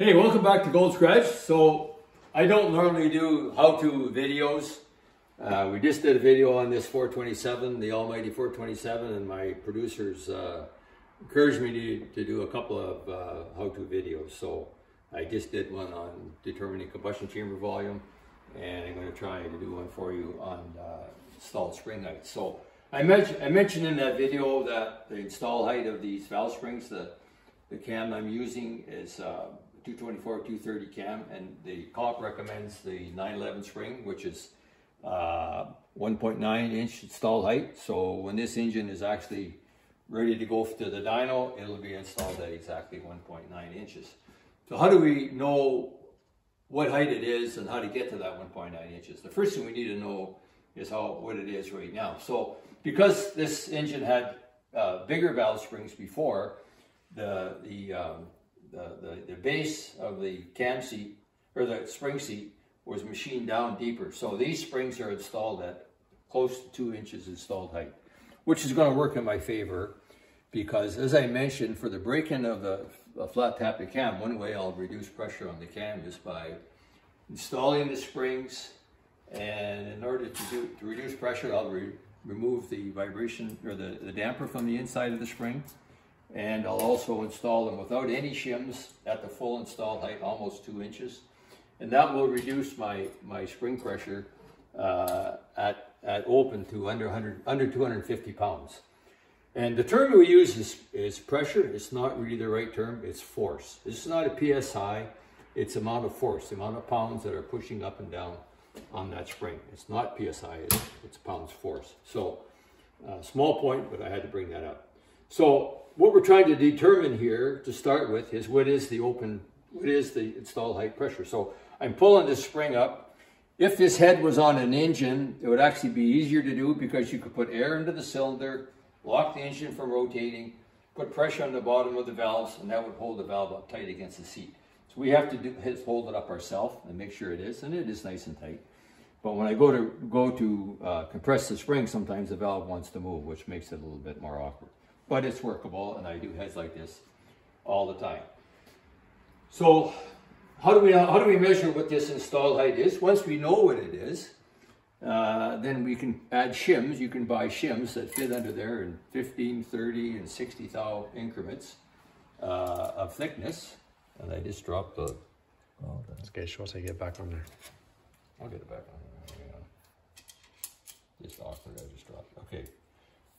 Hey, welcome back to Gold's Garage. So I don't normally do how-to videos. Uh, we just did a video on this 427, the almighty 427, and my producers uh, encouraged me to, to do a couple of uh, how-to videos. So I just did one on determining combustion chamber volume, and I'm going to try to do one for you on uh, installed spring height. So I, mentioned I mentioned in that video that the install height of these valve springs, the, the cam I'm using is uh, 224, 230 cam, and the comp recommends the 911 spring, which is uh, 1.9 inch install height. So when this engine is actually ready to go to the dyno, it'll be installed at exactly 1.9 inches. So how do we know what height it is and how to get to that 1.9 inches? The first thing we need to know is how what it is right now. So because this engine had uh, bigger valve springs before, the the um, the, the, the base of the cam seat, or the spring seat, was machined down deeper. So these springs are installed at close to two inches installed height, which is going to work in my favor because as I mentioned, for the break-in of the flat tappet cam, one way I'll reduce pressure on the cam is by installing the springs and in order to, do, to reduce pressure, I'll re remove the vibration or the, the damper from the inside of the spring and I'll also install them without any shims at the full install height, almost two inches. And that will reduce my, my spring pressure uh, at, at open to under, 100, under 250 pounds. And the term we use is, is pressure. It's not really the right term, it's force. This is not a PSI, it's amount of force, the amount of pounds that are pushing up and down on that spring. It's not PSI, it's, it's pounds force. So, uh, small point, but I had to bring that up. So what we're trying to determine here to start with is what is the open, what is the installed height pressure. So I'm pulling this spring up. If this head was on an engine, it would actually be easier to do because you could put air into the cylinder, lock the engine from rotating, put pressure on the bottom of the valves, and that would hold the valve up tight against the seat. So we have to do, hold it up ourselves and make sure it is, and it is nice and tight. But when I go to go to uh, compress the spring, sometimes the valve wants to move, which makes it a little bit more awkward but it's workable and I do heads like this all the time. So how do we how do we measure what this installed height is? Once we know what it is, uh, then we can add shims. You can buy shims that fit under there in 15, 30, and 60 thou increments uh, of thickness. And I just dropped the... Oh, that's okay. Us how get back on there. I'll get it back on there. Just awkward, I just dropped Okay.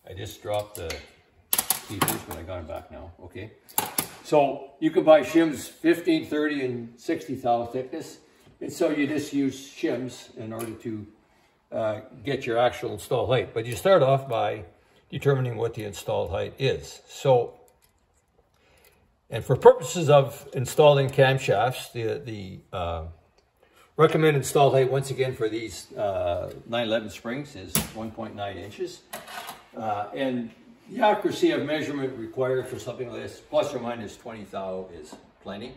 I just dropped the but I got them back now, okay? So you can buy shims 15, 30, and 60 thou thickness. And so you just use shims in order to uh, get your actual install height. But you start off by determining what the installed height is. So, and for purposes of installing camshafts, the, the uh, recommended installed height, once again, for these uh, 911 springs is 1.9 inches. Uh, and the accuracy of measurement required for something like this, plus or minus 20 thou is plenty.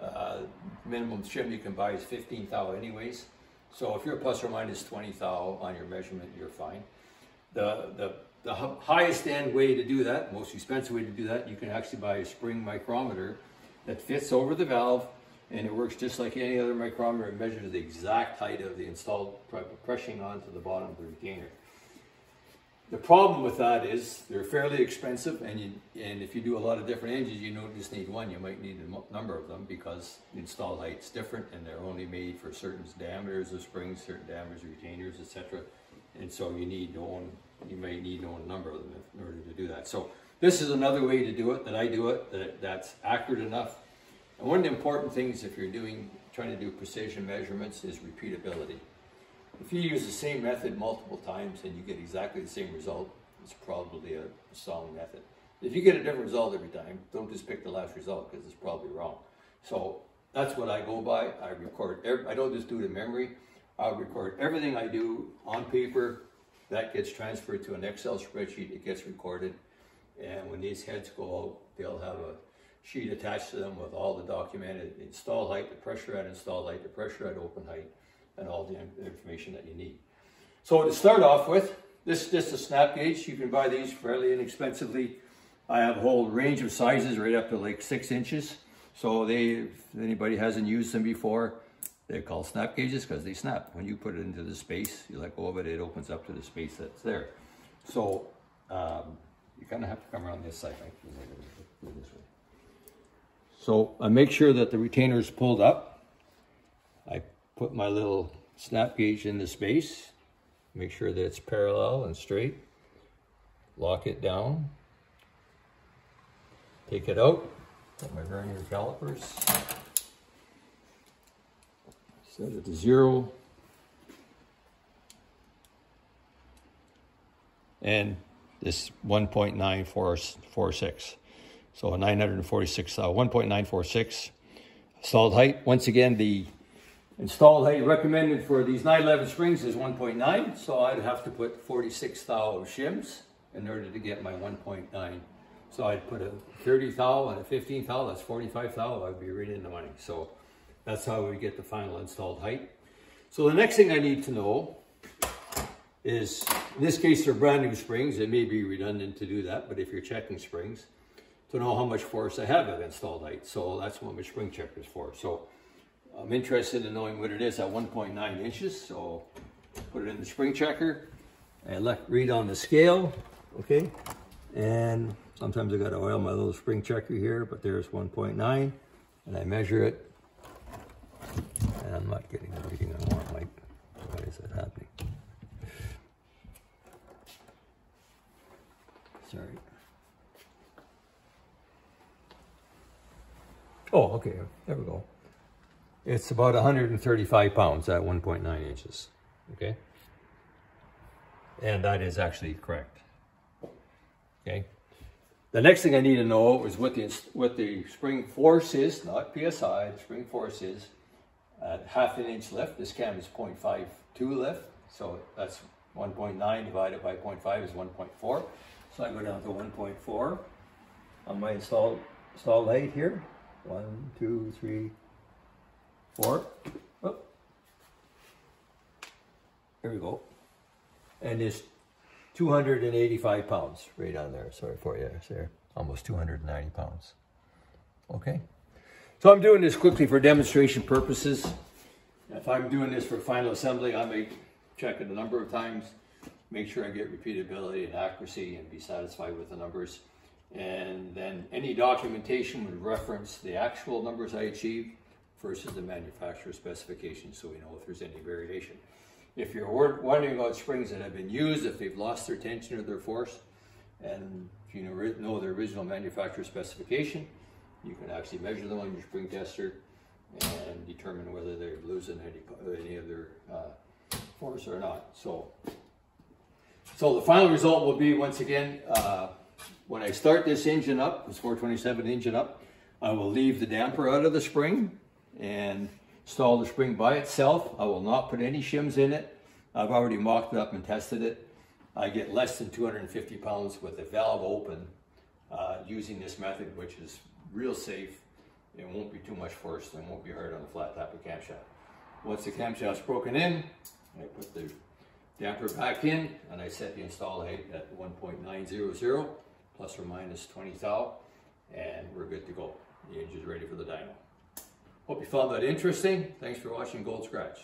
Uh, minimum shim you can buy is 15 thou anyways. So if you're plus or minus 20 thou on your measurement, you're fine. The, the, the highest end way to do that, most expensive way to do that, you can actually buy a spring micrometer that fits over the valve and it works just like any other micrometer. It measures the exact height of the installed pressing onto the bottom of the retainer. The problem with that is they're fairly expensive, and you, and if you do a lot of different engines, you don't just need one. You might need a number of them because the install height's different, and they're only made for certain diameters of springs, certain diameters of retainers, etc. And so you need to own, you may need to own a number of them in order to do that. So this is another way to do it that I do it that that's accurate enough. And one of the important things if you're doing trying to do precision measurements is repeatability. If you use the same method multiple times and you get exactly the same result, it's probably a, sound method. If you get a different result every time, don't just pick the last result because it's probably wrong. So that's what I go by. I record, I don't just do it in memory. I'll record everything I do on paper. That gets transferred to an Excel spreadsheet. It gets recorded. And when these heads go out, they'll have a sheet attached to them with all the documented install height, the pressure at install height, the pressure at open height, and all the information that you need. So to start off with, this is just a snap gauge. You can buy these fairly inexpensively. I have a whole range of sizes right up to like six inches. So they, if anybody hasn't used them before, they're called snap gauges because they snap. When you put it into the space, you let go of it, it opens up to the space that's there. So um, you kind of have to come around this side, right? So I make sure that the retainer is pulled up. Put my little snap gauge in the space, make sure that it's parallel and straight. Lock it down. Take it out, put my vernier calipers. Set it to zero. And this 1.946. So 946, uh, 1.946 Solid height. Once again, the installed height recommended for these 911 springs is 1.9. So I'd have to put 46 thou of shims in order to get my 1.9. So I'd put a 30 thou and a 15 thou, that's 45 thou, I'd be right in the money. So that's how we get the final installed height. So the next thing I need to know is, in this case, they're brand new springs. It may be redundant to do that, but if you're checking springs, to know how much force I have at installed height. So that's what my spring checker is for. So I'm interested in knowing what it is at 1.9 inches. So put it in the spring checker and let read on the scale, okay? And sometimes I gotta oil my little spring checker here, but there's 1.9 and I measure it and I'm not getting the reading I want, Mike. Why is that happening? Sorry. Oh, okay, there we go. It's about 135 pounds at 1.9 inches, okay? And that is actually correct, okay? The next thing I need to know is what the, what the spring force is, not PSI, the spring force is at half an inch lift. This cam is 0.52 lift, so that's 1.9 divided by 0.5 is 1.4. So I go down to 1.4 on my installed, installed height here. One, two, three, four. Oh. There we go. And it's 285 pounds right on there. Sorry for you, there. Almost 290 pounds. Okay. So I'm doing this quickly for demonstration purposes. If I'm doing this for final assembly, I may check it a number of times, make sure I get repeatability and accuracy and be satisfied with the numbers. And then any documentation would reference the actual numbers I achieved versus the manufacturer specification so we know if there's any variation. If you're wondering about springs that have been used, if they've lost their tension or their force, and if you know, the original manufacturer specification, you can actually measure them on your spring tester and determine whether they're losing any, any of their uh, force or not. So, so the final result will be, once again, uh, when I start this engine up, this 427 engine up, I will leave the damper out of the spring and install the spring by itself. I will not put any shims in it. I've already mocked it up and tested it. I get less than 250 pounds with the valve open uh, using this method, which is real safe. It won't be too much force and won't be hard on the flat tappet camshaft. Once the camshaft's broken in, I put the damper back in and I set the install height at 1.900 plus or minus 20 thou and we're good to go. The engine's ready for the dyno. Hope you found that interesting. Thanks for watching Gold's Garage.